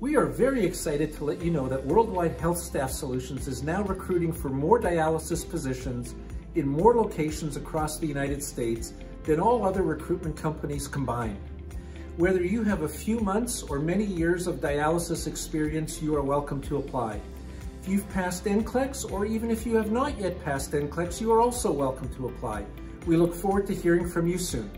We are very excited to let you know that Worldwide Health Staff Solutions is now recruiting for more dialysis positions in more locations across the United States than all other recruitment companies combined. Whether you have a few months or many years of dialysis experience, you are welcome to apply. If you've passed NCLEX, or even if you have not yet passed NCLEX, you are also welcome to apply. We look forward to hearing from you soon.